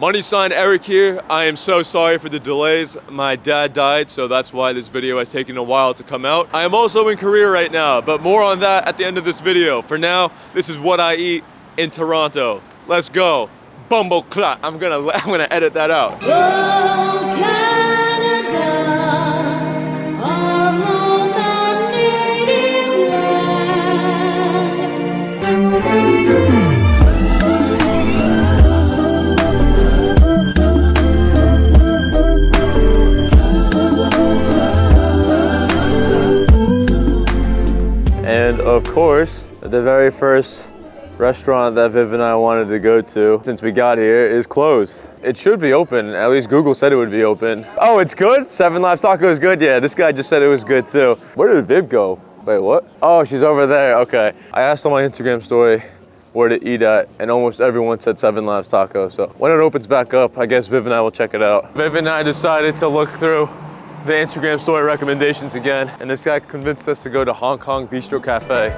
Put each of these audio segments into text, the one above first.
Money sign Eric here. I am so sorry for the delays. My dad died, so that's why this video has taken a while to come out. I am also in Korea right now, but more on that at the end of this video. For now, this is what I eat in Toronto. Let's go. Bumble clot. I'm gonna I'm gonna edit that out. Oh, of course, the very first restaurant that Viv and I wanted to go to since we got here is closed. It should be open, at least Google said it would be open. Oh, it's good? Seven Lives Taco is good? Yeah, this guy just said it was good too. Where did Viv go? Wait, what? Oh, she's over there, okay. I asked on my Instagram story where to eat at, and almost everyone said Seven Lives Taco. So when it opens back up, I guess Viv and I will check it out. Viv and I decided to look through the Instagram story recommendations again, and this guy convinced us to go to Hong Kong Bistro Cafe.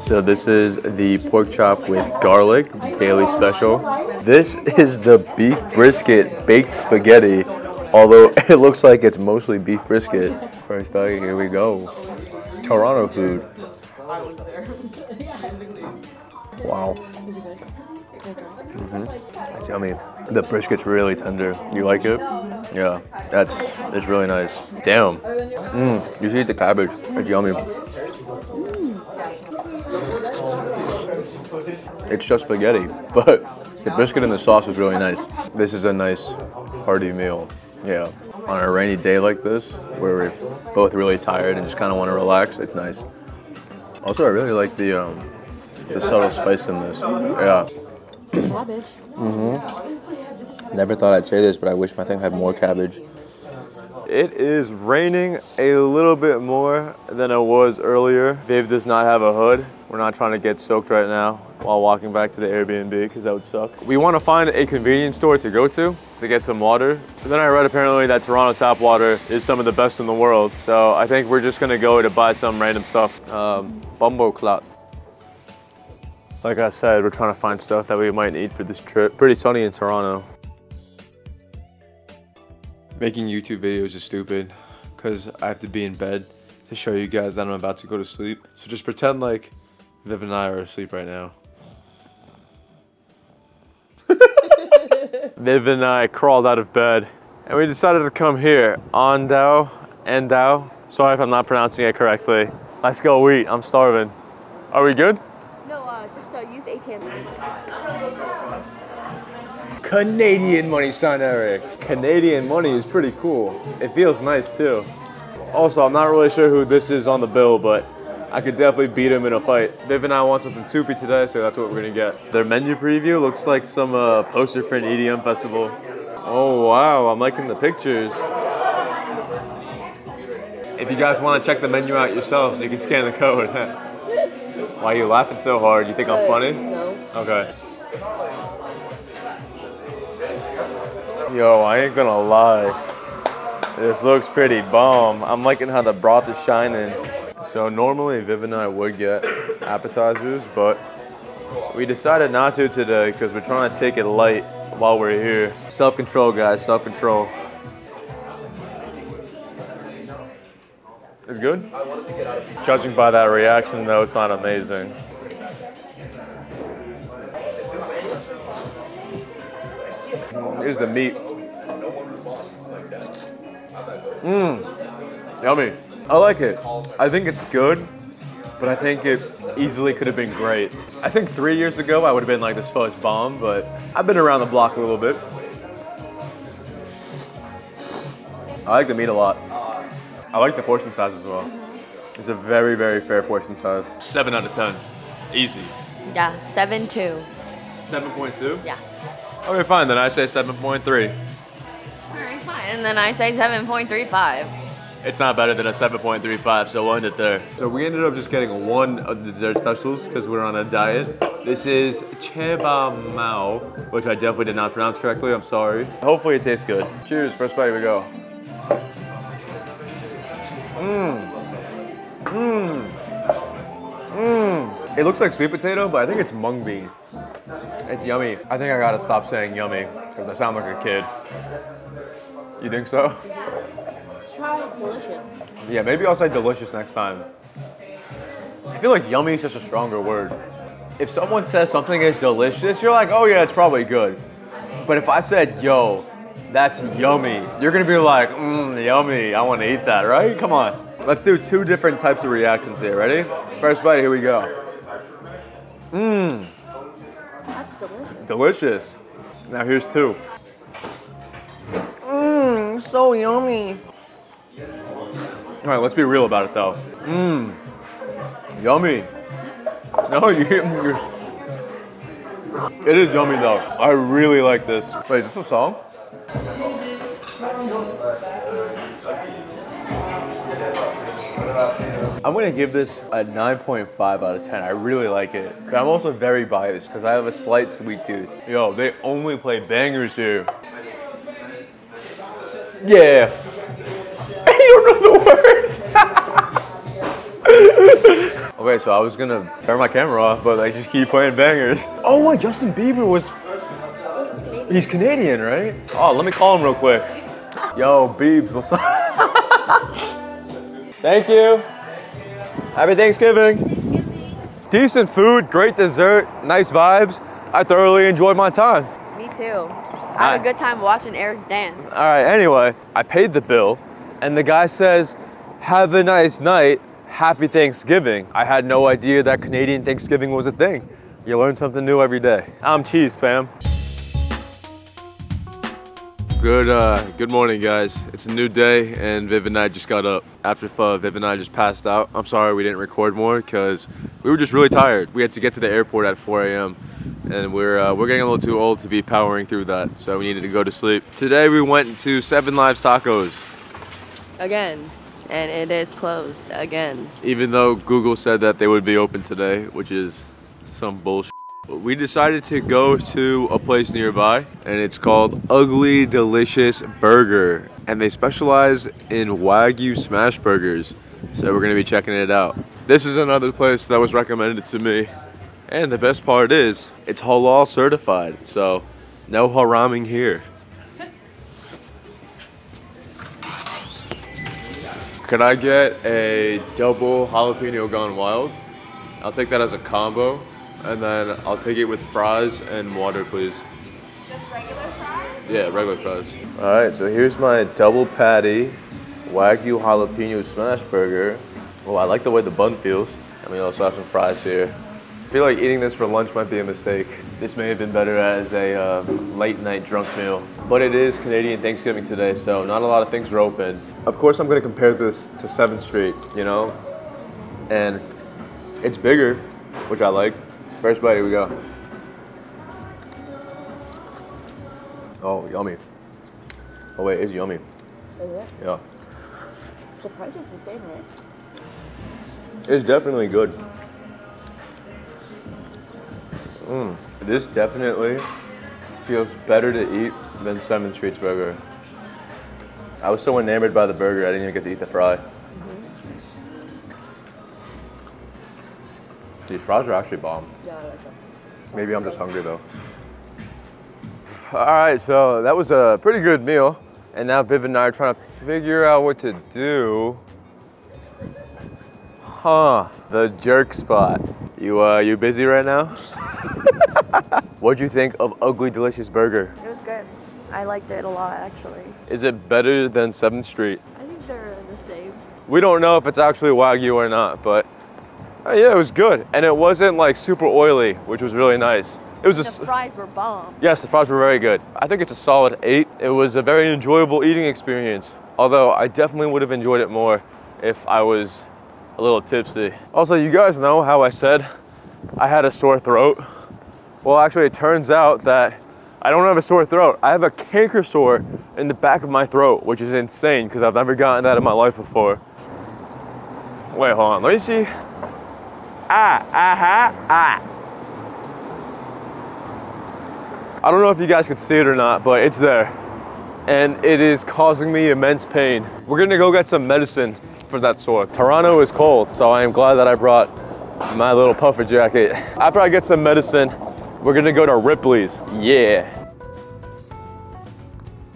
So this is the pork chop with garlic, daily special. This is the beef brisket baked spaghetti, although it looks like it's mostly beef brisket. First bag, here we go. Toronto food. Wow. It's yummy. The brisket's really tender. You like it? Yeah, that's it's really nice. Damn. Mm, you should eat the cabbage. It's yummy. It's just spaghetti, but the brisket and the sauce is really nice. This is a nice hearty meal. Yeah. On a rainy day like this, where we're both really tired and just kind of want to relax, it's nice. Also, I really like the um, the subtle spice in this. Yeah. Cabbage. Never thought I'd say this, but I wish my thing had more cabbage. It is raining a little bit more than it was earlier. Viv does not have a hood. We're not trying to get soaked right now while walking back to the Airbnb because that would suck. We want to find a convenience store to go to to get some water. But then I read apparently that Toronto tap water is some of the best in the world. So I think we're just gonna go to buy some random stuff. Um, Bumbo clot. Like I said, we're trying to find stuff that we might need for this trip. Pretty sunny in Toronto. Making YouTube videos is stupid because I have to be in bed to show you guys that I'm about to go to sleep. So just pretend like Viv and I are asleep right now. Viv and I crawled out of bed and we decided to come here. Andao, Endao. Sorry if I'm not pronouncing it correctly. Let's go eat, I'm starving. Are we good? No, uh, just uh, use ATM. Canadian money, son Eric. Canadian money is pretty cool. It feels nice too. Also, I'm not really sure who this is on the bill, but I could definitely beat him in a fight. Viv and I want something soupy today, so that's what we're gonna get. Their menu preview looks like some uh, poster for an EDM festival. Oh wow, I'm liking the pictures. If you guys want to check the menu out yourselves, you can scan the code. Why are you laughing so hard? You think I'm funny? Uh, no. Okay. Yo, I ain't gonna lie. This looks pretty bomb. I'm liking how the broth is shining. So normally Viv and I would get appetizers, but we decided not to today because we're trying to take it light while we're here. Self-control, guys, self-control. It's good? Judging by that reaction, though, it's not amazing. Here's the meat. Mmm, yummy. I like it. I think it's good, but I think it easily could have been great. I think three years ago I would have been like this first bomb, but I've been around the block a little bit. I like the meat a lot. I like the portion size as well. Mm-hmm. It's a very, very fair portion size. Seven out of 10. Easy. Yeah, 7 2. 7.2? Yeah. Okay, fine. Then I say 7.3. Alright, fine. And then I say 7.35. It's not better than a 7.35, so we'll end it there. So we ended up just getting one of the dessert specials because we're on a diet. This is Cheba Mao, which I definitely did not pronounce correctly. I'm sorry. Hopefully it tastes good. Cheers. First bite we go. Mmm. Mmm. Mmm. It looks like sweet potato, but I think it's mung bean. It's yummy. I think I gotta stop saying yummy because I sound like a kid. You think so? Try delicious. Yeah, maybe I'll say delicious next time. I feel like yummy is just a stronger word. If someone says something is delicious, you're like, oh yeah, it's probably good. But if I said, yo, that's yummy, you're gonna be like, mmm, yummy, I wanna eat that, right? Come on. Let's do two different types of reactions here. Ready? First bite, here we go. Mmm, That's delicious. delicious. Now here's two. Mmm, so yummy. All right, let's be real about it though. Mmm, yummy. No, you, you're. It is yummy though. I really like this. Wait, is this a song? I'm gonna give this a 9.5 out of 10. I really like it. But I'm also very biased because I have a slight sweet tooth. Yo, they only play bangers here. Yeah. you don't know the word. okay, so I was gonna turn my camera off, but I just keep playing bangers. Oh, wait, Justin Bieber was. He's Canadian, right? Oh, let me call him real quick. Yo, Biebs, what's up? Thank you. Happy Thanksgiving. Decent food, great dessert, nice vibes. I thoroughly enjoyed my time. Me too. I had a good time watching Eric dance. All right, anyway, I paid the bill, and the guy says, Have a nice night, happy Thanksgiving. I had no idea that Canadian Thanksgiving was a thing. You learn something new every day. I'm Cheese, fam. Good, uh, good morning, guys. It's a new day, and Viv and I just got up. After uh, Viv and I just passed out. I'm sorry we didn't record more because we were just really tired. We had to get to the airport at 4 a.m. and we're uh, we're getting a little too old to be powering through that, so we needed to go to sleep. Today we went to Seven Lives Tacos, Again. And it is closed again. even though Google said that they would be open today, which is some bullshit. We decided to go to a place nearby, and it's called Ugly Delicious Burger, and they specialize in Wagyu smash burgers. So we're gonna be checking it out. This is another place that was recommended to me, and the best part is it's halal certified, so no haraming here. Could I get a double jalapeno gone wild? I'll take that as a combo, and then I'll take it with fries and water, please. Just regular fries? Yeah, regular fries. All right, so here's my double patty Wagyu jalapeno smash burger. Oh, I like the way the bun feels. And we also have some fries here. I feel like eating this for lunch might be a mistake. This may have been better as a uh, late night drunk meal. But it is Canadian Thanksgiving today, so not a lot of things are open. Of course, I'm gonna compare this to 7th Street, you know? And it's bigger, which I like. First bite, here we go. Oh, yummy. Oh wait, it's yummy. Is it? Yeah. The price is the same, right? It's definitely good. Mm, this definitely feels better to eat than 7th Street's burger. I was so enamored by the burger, I didn't even get to eat the fry. These fries are actually bomb. Yeah, I like that. Maybe I'm just hungry though. All right, so that was a pretty good meal. And now Viv and I are trying to figure out what to do. Huh, the jerk spot. You uh, you busy right now? What'd you think of Ugly Delicious Burger? It was good. I liked it a lot, actually. Is it better than 7th Street? I think they're the same. We don't know if it's actually Wagyu or not, but uh, yeah, it was good. And it wasn't like super oily, which was really nice. It was a, The s- fries were bomb. Yes, the fries were very good. I think it's a solid eight. It was a very enjoyable eating experience. Although I definitely would have enjoyed it more if I was a little tipsy. Also, you guys know how I said I had a sore throat. Well, actually, it turns out that I don't have a sore throat. I have a canker sore in the back of my throat, which is insane because I've never gotten that in my life before. Wait, hold on. Let me see. Ah, aha, ah. I don't know if you guys can see it or not, but it's there. And it is causing me immense pain. We're gonna go get some medicine for that sore. Toronto is cold, so I am glad that I brought my little puffer jacket. After I get some medicine, we're gonna go to Ripley's. Yeah.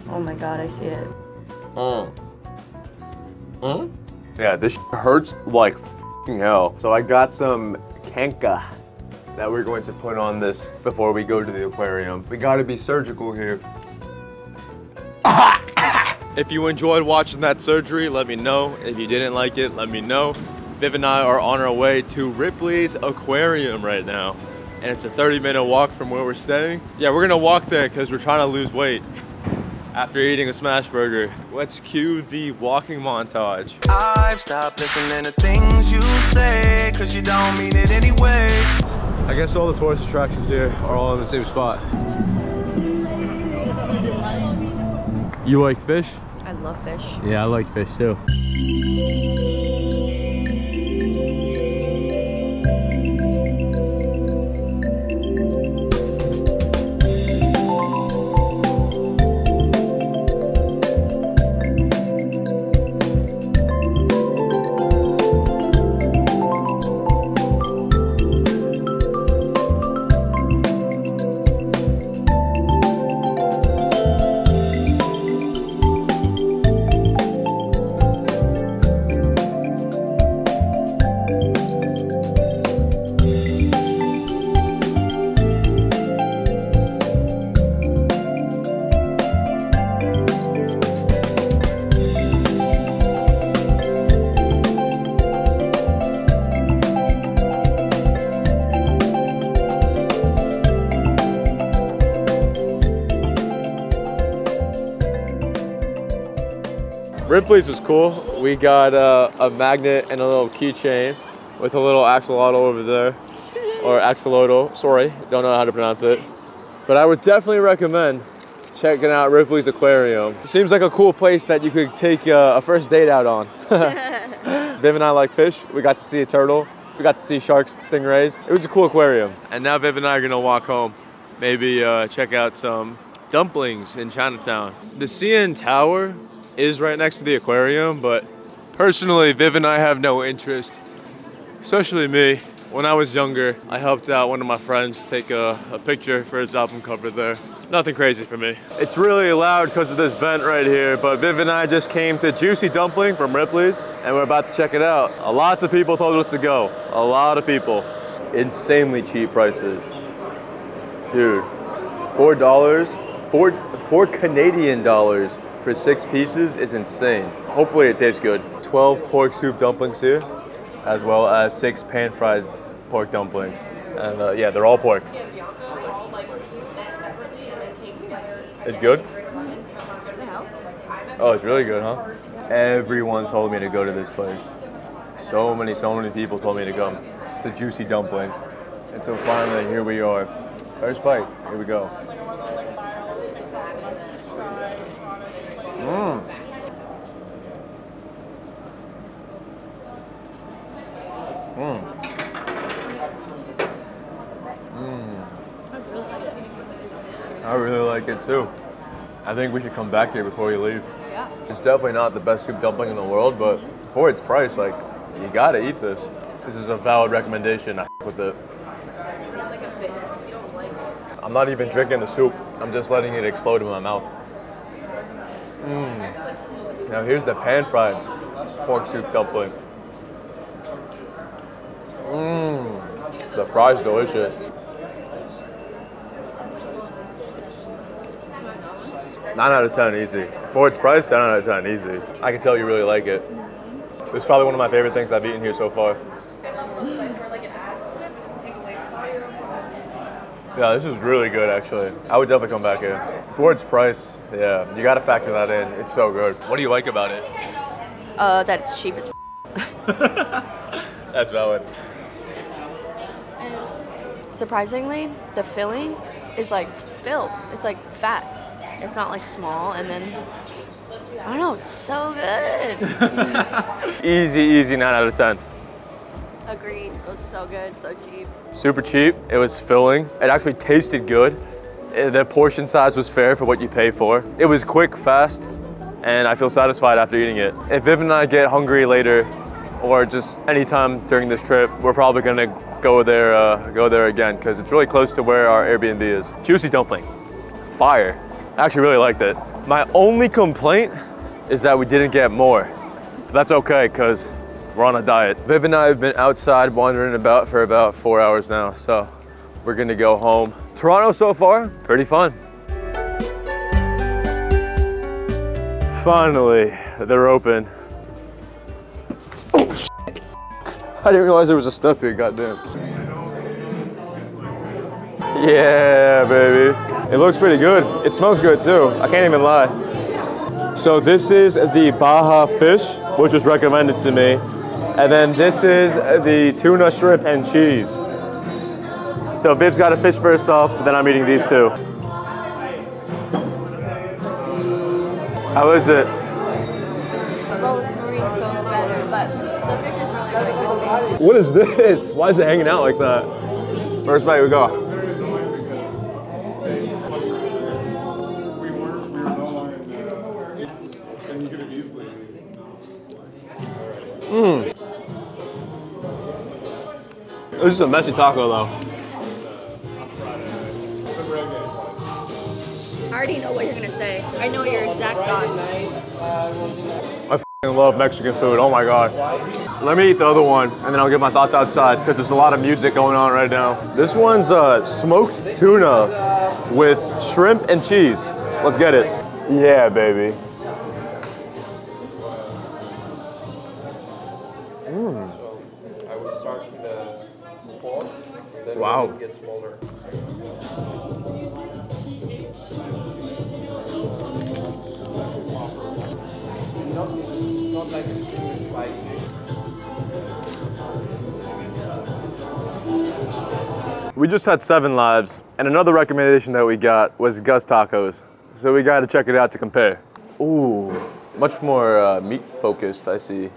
Oh my god, I see it. Yeah, this hurts like fing hell. So I got some Kank-A that we're going to put on this before we go to the aquarium. We gotta be surgical here. if you enjoyed watching that surgery, let me know. If you didn't like it, let me know. Viv and I are on our way to Ripley's Aquarium right now. And it's a 30 minute walk from where we're staying. Yeah, we're gonna walk there because we're trying to lose weight after eating a smash burger. Let's cue the walking montage. I've stopped listening to things you say, cause you don't mean it anyway. I guess all the tourist attractions here are all in the same spot. You like fish? I love fish. Yeah, I like fish too. Ripley's was cool. We got uh, a magnet and a little keychain with a little axolotl over there, or axolotl. Sorry, don't know how to pronounce it. But I would definitely recommend checking out Ripley's Aquarium. Seems like a cool place that you could take uh, a first date out on. Viv and I like fish. We got to see a turtle. We got to see sharks, stingrays. It was a cool aquarium. And now Viv and I are gonna walk home. Maybe uh, check out some dumplings in Chinatown. The CN Tower is right next to the aquarium, but personally, Viv and I have no interest, especially me. When I was younger, I helped out one of my friends take a, a picture for his album cover there. Nothing crazy for me. It's really loud because of this vent right here, but Viv and I just came to Juicy Dumpling from Ripley's, and we're about to check it out. A lots of people told us to go. A lot of people. Insanely cheap prices. Dude, four dollars, four four Canadian dollars for six pieces is insane. Hopefully it tastes good. 12 pork soup dumplings here, as well as six pan-fried pork dumplings. And uh, yeah, they're all pork. It's good? Oh, it's really good, huh? Everyone told me to go to this place. So many, so many people told me to come to Juicy Dumplings. And so finally, here we are. First bite, here we go. Mmm. Mmm. I really like it too. I think we should come back here before we leave. Yeah. It's definitely not the best soup dumpling in the world, but for its price, like, you gotta eat this. This is a valid recommendation. I with it. I'm not even drinking the soup. I'm just letting it explode in my mouth. Mmm. Now here's the pan-fried pork soup dumpling. Mmm. The fry's delicious. Nine out of ten, easy. For its price, ten out of ten, easy. I can tell you really like it. Is probably one of my favorite things I've eaten here so far. Yeah, this is really good actually. I would definitely come back here. For its price, yeah, you gotta factor that in. It's so good. What do you like about it? Uh, that it's cheap as. That's valid. Surprisingly, the filling is like filled. It's like fat. It's not like small, and then I don't know. It's so good. Easy, easy, nine out of ten. Agreed. It was so good, so cheap. Super cheap. It was filling. It actually tasted good. Eh, The portion size was fair for what you pay for. It was quick, fast, and I feel satisfied after eating it. If Viv and I get hungry later, or just anytime during this trip, we're probably gonna go there, uh, go there again because it's really close to where our Airbnb is. Juicy dumpling, fire. I actually really liked it. My only complaint is that we didn't get more. But that's okay because we're on a diet. Viv and I have been outside wandering about for about four hours now, so we're gonna go home. Toronto so far, pretty fun. Finally, they're open. Oh, shit. I didn't realize there was a step here, goddamn. Yeah, baby. It looks pretty good. It smells good too. I can't even lie. So this is the Baja fish, which was recommended to me. And then this is the tuna shrimp and cheese. So Viv's got a fish for herself, then I'm eating these two. How is it? What is this? Why is it hanging out like that? First bite we go. Mmm. This is a messy taco though. I already know what you're gonna say. I know your exact thoughts. I f***ing love Mexican food. Oh my god. Let me eat the other one, and then I'll get my thoughts outside because there's a lot of music going on right now. This one's uh, smoked tuna with shrimp and cheese. Let's get it. Yeah, baby. Just had seven lives, and another recommendation that we got was Gus Tacos. So we got to check it out to compare. Ooh, much more uh, meat focused, I see.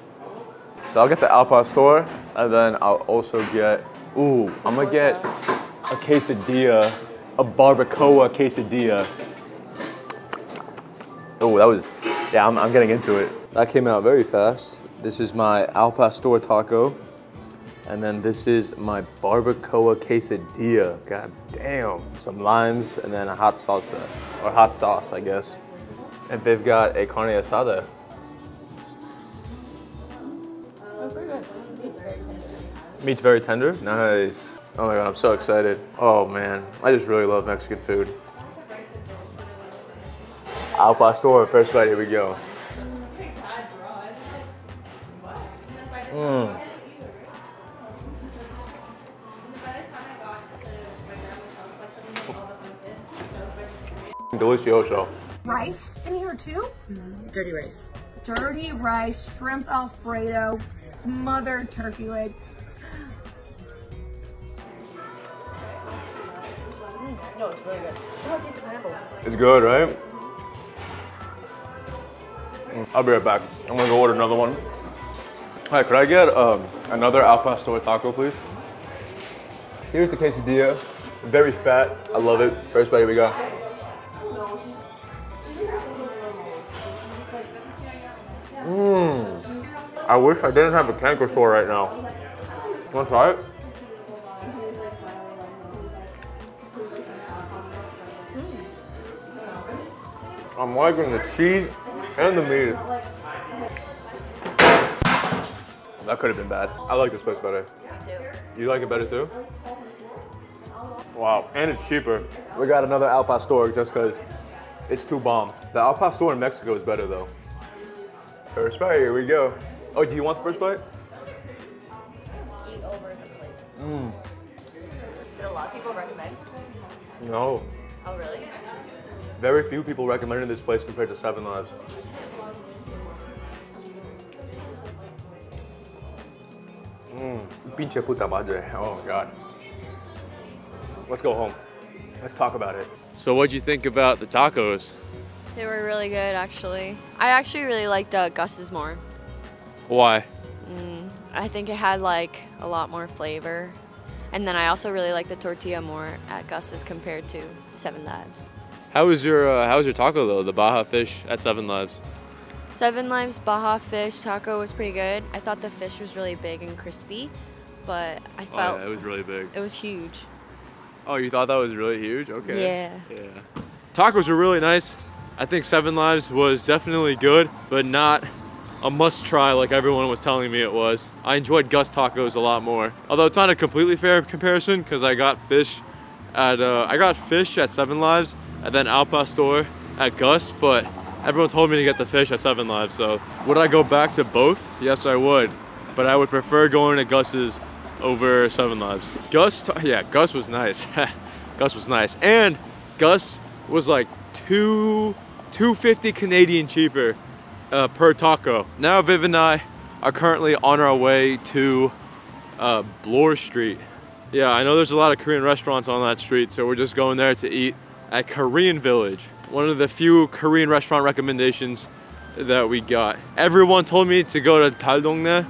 So I'll get the al pastor, and then I'll also get, ooh, I'm gonna get a quesadilla, a barbacoa quesadilla. Oh, that was, yeah, I'm, I'm getting into it. That came out very fast. This is my al pastor taco. And then this is my barbacoa quesadilla. God damn. Some limes and then a hot salsa, or hot sauce, I guess. And they've got a carne asada. Meat's very tender. Nice. Oh my god, I'm so excited. Oh man, I just really love Mexican food. Al pastor, first bite, here we go. Mmm. Delicioso. rice in here too? Dirty rice. Dirty rice, shrimp alfredo, smothered turkey leg. No, it's really good. Oh, it tastes pineapple. It's good, right? Mm, I'll be right back. I'm gonna go order another one. Hi, could I get um, another al pastor taco, please? Here's the quesadilla. Very fat. I love it. First bite, here we go. I wish I didn't have a canker sore right now. Wanna try it? I'm liking the cheese and the meat. That could have been bad. I like this place better. You like it better too? Wow, and it's cheaper. We got another Al Pastor just because it's too bomb. The Al Pastor in Mexico is better though. First bite, here we go. Oh, do you want the first bite? Eat over the plate. Mm. Did a lot of people recommend? No. Oh, really? Very few people recommended this place compared to Seven Lives. Mmm, pinche puta madre. Oh god. Let's go home. Let's talk about it. So what'd you think about the tacos? They were really good, actually. I actually really liked uh, Gus's more. Why? I think it had like a lot more flavor. And then I also really like the tortilla more at Gus's compared to Seven Lives. How was your uh, how was your taco though? The Baja fish at Seven Lives. Seven Lives Baja Fish Taco was pretty good. I thought the fish was really big and crispy, but I Oh, felt yeah, it was really big. it was huge. Oh, you thought that was really huge? Okay. Yeah. Yeah. Tacos were really nice. I think Seven Lives was definitely good, but not a must try like everyone was telling me it was. I enjoyed Gus tacos a lot more. Although it's not a completely fair comparison because I got fish at uh, I got fish at Seven Lives and then Al Pastor at Gus, but everyone told me to get the fish at Seven Lives. So would I go back to both? Yes, I would, but I would prefer going to Gus's over Seven Lives. Gus, yeah, Gus was nice. Gus was nice, and Gus was like two, two fifty Canadian cheaper uh, per taco. Now Viv and I are currently on our way to uh, Bloor Street. Yeah, I know there's a lot of Korean restaurants on that street, so we're just going there to eat at Korean Village. One of the few Korean restaurant recommendations that we got. Everyone told me to go to Daldongnae,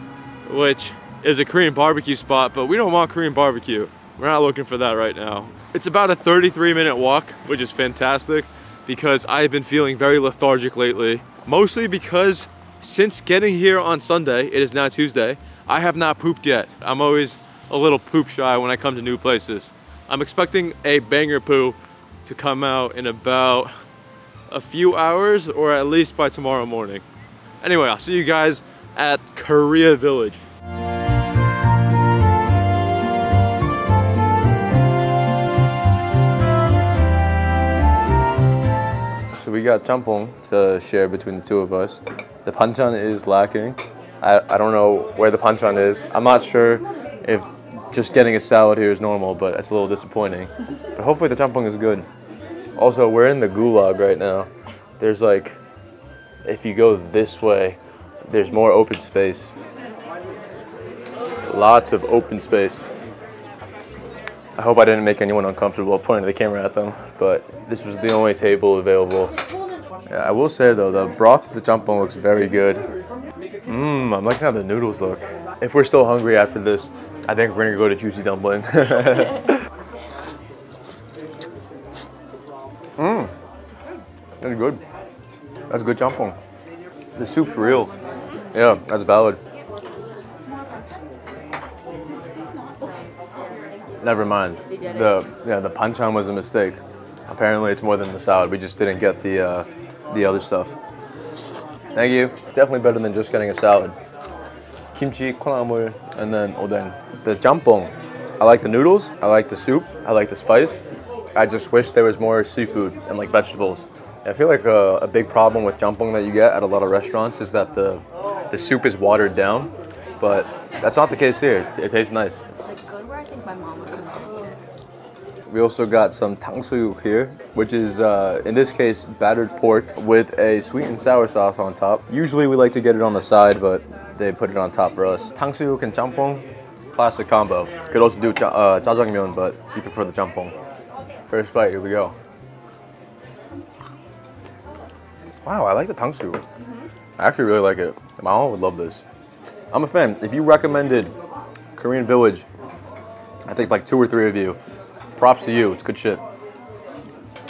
which is a Korean barbecue spot, but we don't want Korean barbecue. We're not looking for that right now. It's about a 33 minute walk, which is fantastic because I've been feeling very lethargic lately. Mostly because since getting here on Sunday, it is now Tuesday, I have not pooped yet. I'm always a little poop shy when I come to new places. I'm expecting a banger poo to come out in about a few hours or at least by tomorrow morning. Anyway, I'll see you guys at Korea Village. We got champong to share between the two of us. The panchan is lacking. I, I don't know where the panchan is. I'm not sure if just getting a salad here is normal, but it's a little disappointing. But hopefully the champong is good. Also, we're in the gulag right now. There's like, if you go this way, there's more open space. Lots of open space. I hope I didn't make anyone uncomfortable pointing the camera at them, but this was the only table available. I will say though, the broth of the champong looks very good. Mmm, I'm liking how the noodles look. If we're still hungry after this, I think we're gonna go to Juicy Dumpling. Mmm, that's good. That's good champong. The soup's real. Yeah, that's valid. Never mind. The yeah, the panchan was a mistake. Apparently, it's more than the salad. We just didn't get the uh, the other stuff. Thank you. Definitely better than just getting a salad. Kimchi, kwalamur, and then oh, oden. The jampong. I like the noodles. I like the soup. I like the spice. I just wish there was more seafood and like vegetables. I feel like a, a big problem with jampong that you get at a lot of restaurants is that the the soup is watered down, but that's not the case here. It tastes nice think my mom would come out. We also got some tangsuyuk here, which is uh, in this case battered pork with a sweet and sour sauce on top. Usually we like to get it on the side, but they put it on top for us. Tangsuyuk and champong, classic combo. Could also do cha- uh, jjajangmyeon, but we prefer the champong. First bite, here we go. Wow, I like the tangsuyuk. I actually really like it. My mom would love this. I'm a fan. If you recommended Korean Village, I think like two or three of you, props to you. It's good shit.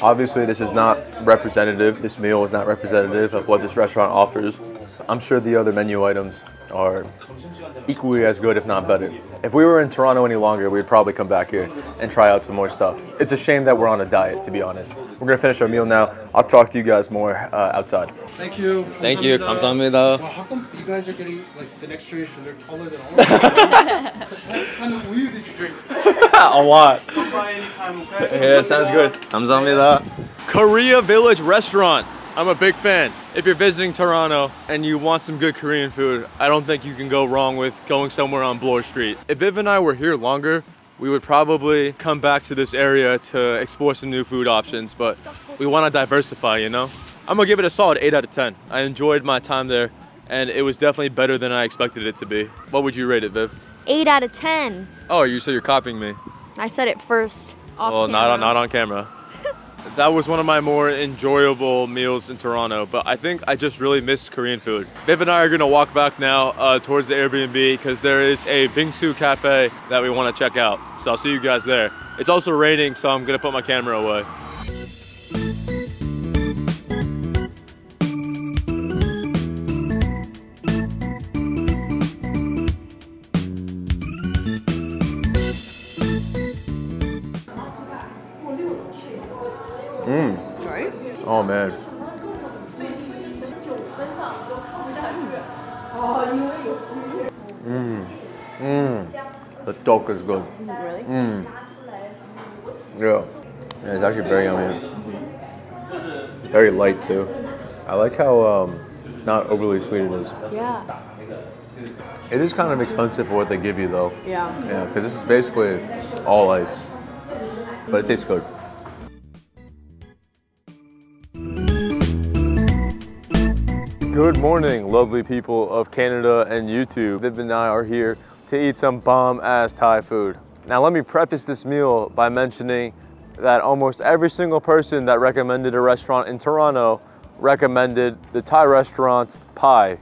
Obviously, this is not representative. This meal is not representative of what this restaurant offers. I'm sure the other menu items are equally as good, if not better. If we were in Toronto any longer, we'd probably come back here and try out some more stuff. It's a shame that we're on a diet, to be honest. We're gonna finish our meal now. I'll talk to you guys more uh, outside. Thank you. Thank you. 감사합니다. Wow, how come you guys are getting like the next generation? They're taller than all of us. what kind of uyu did you drink? a lot. Don't buy anytime, okay? Yeah, sounds good. 감사합니다. Korea Village Restaurant. I'm a big fan. If you're visiting Toronto and you want some good Korean food, I don't think you can go wrong with going somewhere on Bloor Street. If Viv and I were here longer, we would probably come back to this area to explore some new food options, but we want to diversify, you know? I'm gonna give it a solid 8 out of 10. I enjoyed my time there, and it was definitely better than I expected it to be. What would you rate it, Viv? 8 out of 10. Oh, you so you're copying me. I said it first. Off well, not on, not on camera. That was one of my more enjoyable meals in Toronto, but I think I just really missed Korean food. Viv and I are gonna walk back now uh, towards the Airbnb because there is a Bingsu cafe that we want to check out. So I'll see you guys there. It's also raining, so I'm gonna put my camera away. Oh man. Mmm. Mmm. The dog is good. Really? Mm. Yeah. Yeah, it's actually very yummy. Very light too. I like how um, not overly sweet it is. Yeah. It is kind of expensive for what they give you though. Yeah. Yeah, because this is basically all ice. But it tastes good. Good morning, lovely people of Canada and YouTube. Viv and I are here to eat some bomb ass Thai food. Now, let me preface this meal by mentioning that almost every single person that recommended a restaurant in Toronto recommended the Thai restaurant Pai,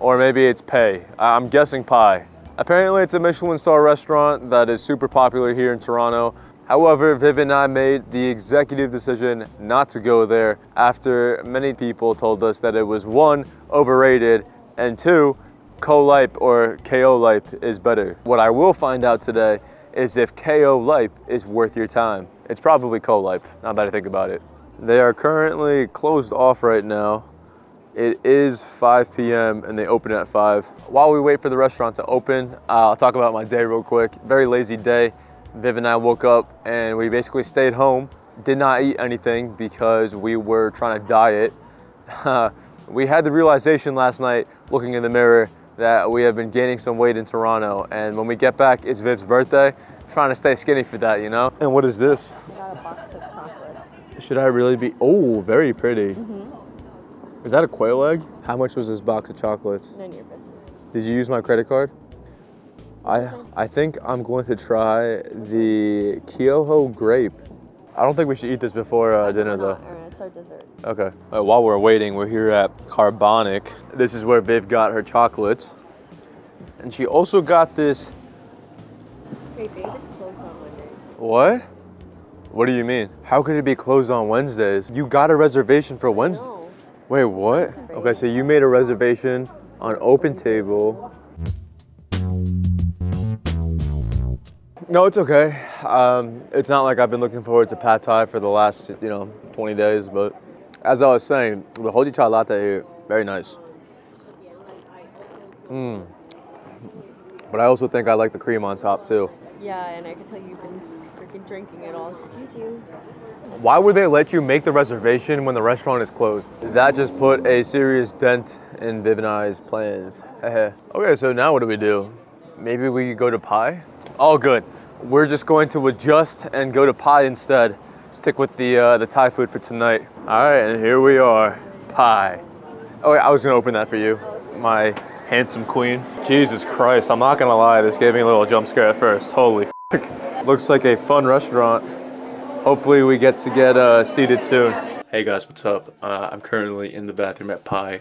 or maybe it's Pei. I'm guessing Pai. Apparently, it's a Michelin star restaurant that is super popular here in Toronto. However, Viv and I made the executive decision not to go there after many people told us that it was one, overrated, and two, Co-Lipe or KO Lipe is better. What I will find out today is if KO Lipe is worth your time. It's probably Co-Lipe, now that I think about it. They are currently closed off right now. It is 5 p.m. and they open at 5. While we wait for the restaurant to open, uh, I'll talk about my day real quick. Very lazy day. Viv and I woke up and we basically stayed home, did not eat anything because we were trying to diet. we had the realization last night looking in the mirror that we have been gaining some weight in Toronto. And when we get back, it's Viv's birthday. Trying to stay skinny for that, you know? And what is this? Got a box of chocolates. Should I really be? Oh, very pretty. Mm-hmm. Is that a quail egg? How much was this box of chocolates? None of your business. Did you use my credit card? I I think I'm going to try the Kyoho grape. I don't think we should eat this before uh, dinner though. Alright, it's our dessert. Okay. Uh, while we're waiting, we're here at Carbonic. This is where Viv got her chocolates. And she also got this. Hey babe, it's closed on Monday. What? What do you mean? How could it be closed on Wednesdays? You got a reservation for Wednesday? Wait, what? Okay, so you made a reservation on Open Table. No, it's okay. Um, it's not like I've been looking forward to pad thai for the last, you know, 20 days. But as I was saying, the hojicha latte here, very nice. Mmm. But I also think I like the cream on top too. Yeah, and I can tell you've been freaking drinking it all. Excuse you. Why would they let you make the reservation when the restaurant is closed? That just put a serious dent in Viv and I's plans. okay, so now what do we do? Maybe we go to Pai? All good. We're just going to adjust and go to Pai instead. Stick with the uh, the Thai food for tonight. All right, and here we are, Pai. Oh, I was gonna open that for you, my handsome queen. Jesus Christ, I'm not gonna lie, this gave me a little jump scare at first. Holy. Looks like a fun restaurant. Hopefully we get to get uh, seated soon. Hey guys, what's up? Uh, I'm currently in the bathroom at Pai.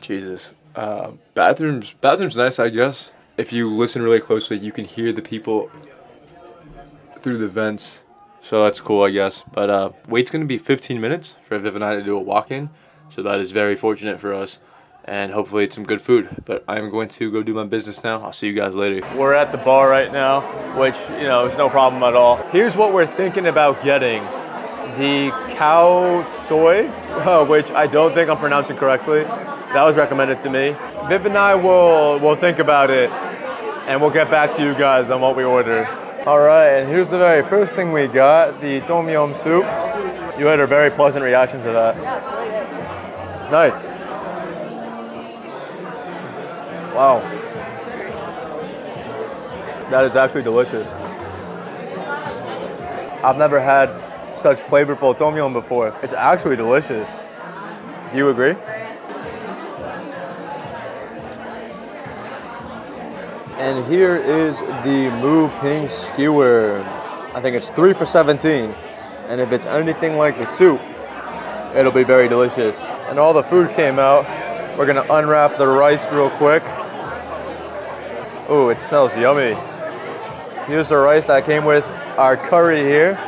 Jesus. Uh, bathrooms, bathrooms nice, I guess. If you listen really closely, you can hear the people through the vents. So that's cool, I guess. But uh, wait's gonna be 15 minutes for Viv and I to do a walk-in. So that is very fortunate for us. And hopefully it's some good food. But I'm going to go do my business now. I'll see you guys later. We're at the bar right now, which, you know, is no problem at all. Here's what we're thinking about getting. The khao soi, uh, which I don't think I'm pronouncing correctly. That was recommended to me. Viv and I will, will think about it and we'll get back to you guys on what we order. All right, and here's the very first thing we got, the tom yum soup. You had a very pleasant reaction to that. Yeah, really. Nice. Wow. That is actually delicious. I've never had such flavorful tom yum before. It's actually delicious. Do you agree? And here is the Moo Ping skewer. I think it's three for 17. And if it's anything like the soup, it'll be very delicious. And all the food came out. We're gonna unwrap the rice real quick. Oh, it smells yummy. Here's the rice that came with our curry here.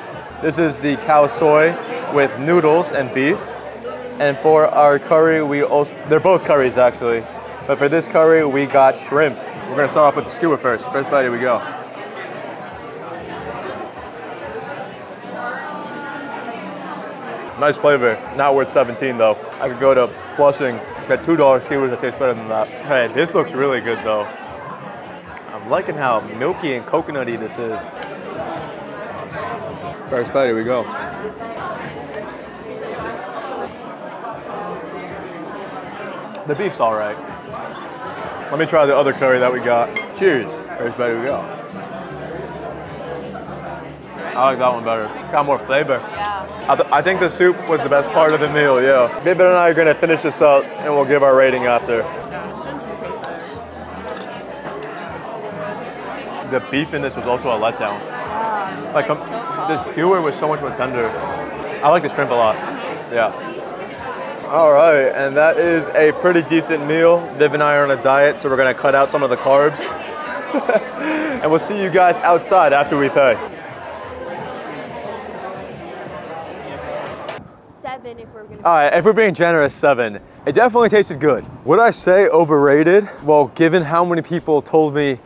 This is the khao soi with noodles and beef. And for our curry, we also, they're both curries actually. But for this curry, we got shrimp. We're gonna start off with the skewer first. First bite, here we go. Nice flavor. Not worth 17 though. I could go to Flushing, get $2 skewers that taste better than that. Hey, this looks really good though. I'm liking how milky and coconutty this is. First bite, here we go. The beef's all right. Let me try the other curry that we got. Cheers. Bite, here we go. I like that one better. It's got more flavor. Yeah. I, th- I think the soup was the best part of the meal, yeah. Bibbin and I are gonna finish this up and we'll give our rating after. The beef in this was also a letdown. Like um, the skewer was so much more tender. I like the shrimp a lot. Yeah. All right, and that is a pretty decent meal. Viv and I are on a diet, so we're gonna cut out some of the carbs. and we'll see you guys outside after we pay. Seven if we're gonna. All right, if we're being generous, seven. It definitely tasted good. Would I say overrated? Well, given how many people told me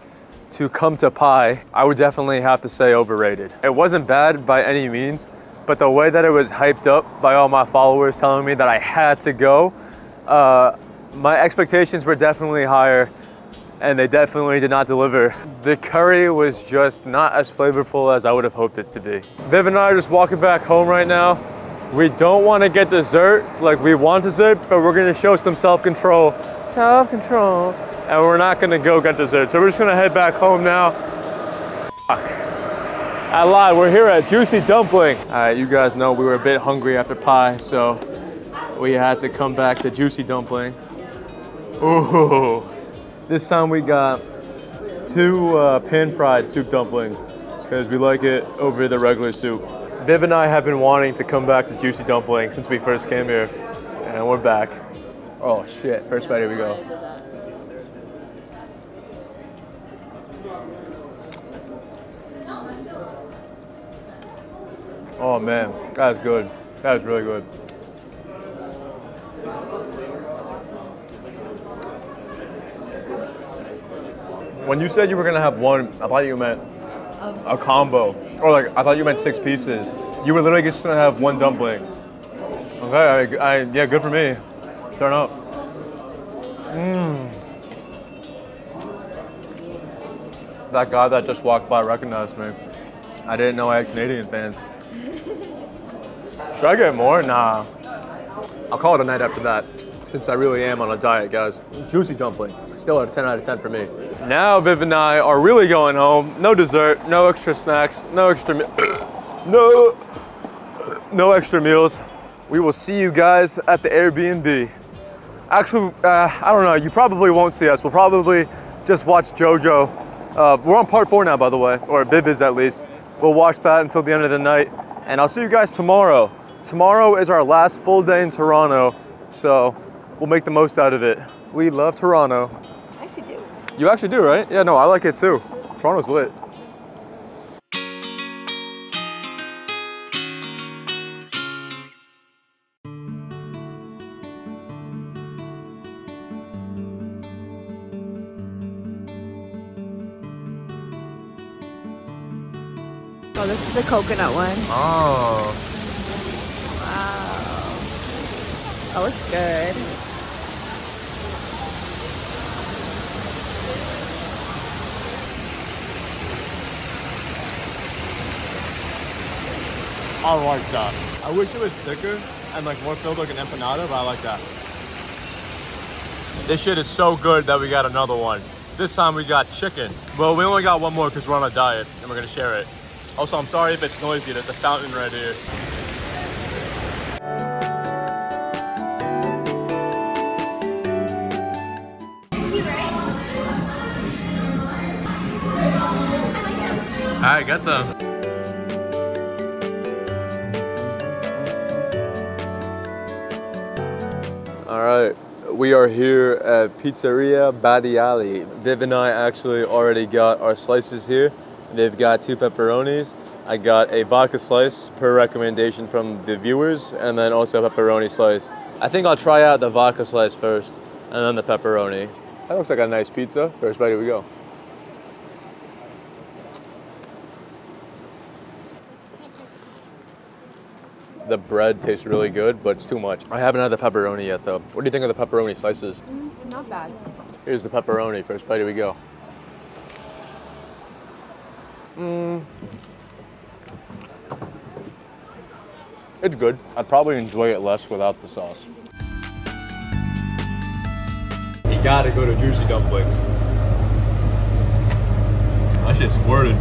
to come to Pai, I would definitely have to say overrated. It wasn't bad by any means, but the way that it was hyped up by all my followers telling me that I had to go, uh, my expectations were definitely higher and they definitely did not deliver. The curry was just not as flavorful as I would have hoped it to be. Viv and I are just walking back home right now. We don't want to get dessert, like we want dessert, but we're gonna show some self-control. Self-control. And we're not gonna go get dessert. So we're just gonna head back home now. I lied, we're here at Juicy Dumpling. All right, you guys know we were a bit hungry after Pai, so we had to come back to Juicy Dumpling. Ooh. This time we got two uh, pan-fried soup dumplings because we like it over the regular soup. Viv and I have been wanting to come back to Juicy Dumpling since we first came here, and we're back. Oh shit, first bite, here we go. Oh man, that is good. That is really good. When you said you were gonna have one, I thought you meant a combo, or like I thought you meant six pieces. You were literally just gonna have one dumpling. Okay, I, I yeah, good for me. Turn up. Mmm. That guy that just walked by recognized me. I didn't know I had Canadian fans. Should I get more? Nah. I'll call it a night after that, since I really am on a diet, guys. Juicy dumpling, still a 10 out of 10 for me. Now Viv and I are really going home. No dessert, no extra snacks, no extra, no, no extra meals. We will see you guys at the Airbnb. Actually, uh, I don't know. You probably won't see us. We'll probably just watch JoJo. Uh, we're on part four now, by the way, or Viv is at least. We'll watch that until the end of the night, and I'll see you guys tomorrow. Tomorrow is our last full day in Toronto, so we'll make the most out of it. We love Toronto. I actually do. You actually do, right? Yeah, no, I like it too. Toronto's lit. Oh, this is the coconut one. Oh. Wow. Oh, that looks good. I like that. I wish it was thicker and like more filled like an empanada, but I like that. This shit is so good that we got another one. This time we got chicken. Well, we only got one more because we're on a diet and we're gonna share it. Also, I'm sorry if it's noisy. There's a fountain right here. I got them. All right, we are here at Pizzeria Badiali. Viv and I actually already got our slices here. They've got two pepperonis. I got a vodka slice per recommendation from the viewers, and then also a pepperoni slice. I think I'll try out the vodka slice first, and then the pepperoni. That looks like a nice pizza. First bite, here we go. the bread tastes really good, but it's too much. I haven't had the pepperoni yet though. What do you think of the pepperoni slices? Mm, not bad. Here's the pepperoni. First bite, here we go. Mmm. It's good. I'd probably enjoy it less without the sauce. You gotta go to Juicy Dumplings. That shit squirted.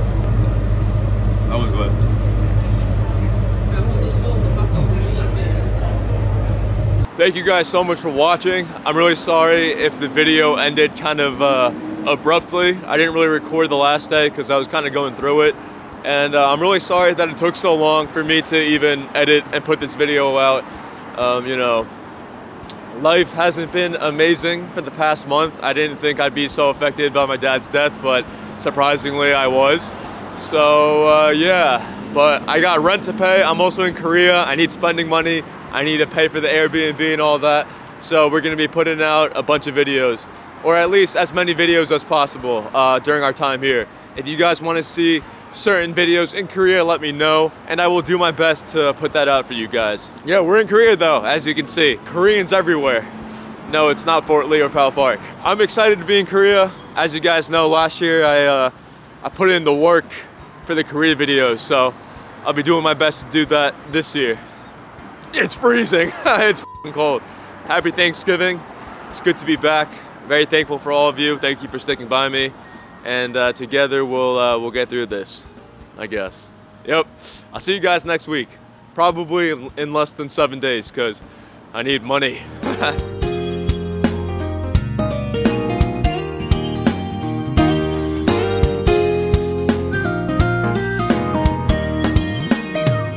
That was good. Thank you guys so much for watching. I'm really sorry if the video ended kind of uh, abruptly. I didn't really record the last day because I was kind of going through it. And uh, I'm really sorry that it took so long for me to even edit and put this video out. Um, you know, life hasn't been amazing for the past month. I didn't think I'd be so affected by my dad's death, but surprisingly I was. So uh, yeah, but I got rent to pay. I'm also in Korea. I need spending money. I need to pay for the Airbnb and all that. So we're gonna be putting out a bunch of videos, or at least as many videos as possible uh, during our time here. If you guys wanna see certain videos in Korea, let me know, and I will do my best to put that out for you guys. Yeah, we're in Korea though, as you can see. Koreans everywhere. No, it's not Fort Lee or Pal Park. I'm excited to be in Korea. As you guys know, last year I, uh, I put in the work for the Korea videos, so I'll be doing my best to do that this year. It's freezing. it's cold. Happy Thanksgiving. It's good to be back. Very thankful for all of you. Thank you for sticking by me. And uh, together we'll uh, we'll get through this, I guess. Yep. I'll see you guys next week. Probably in, less than seven days, cause I need money.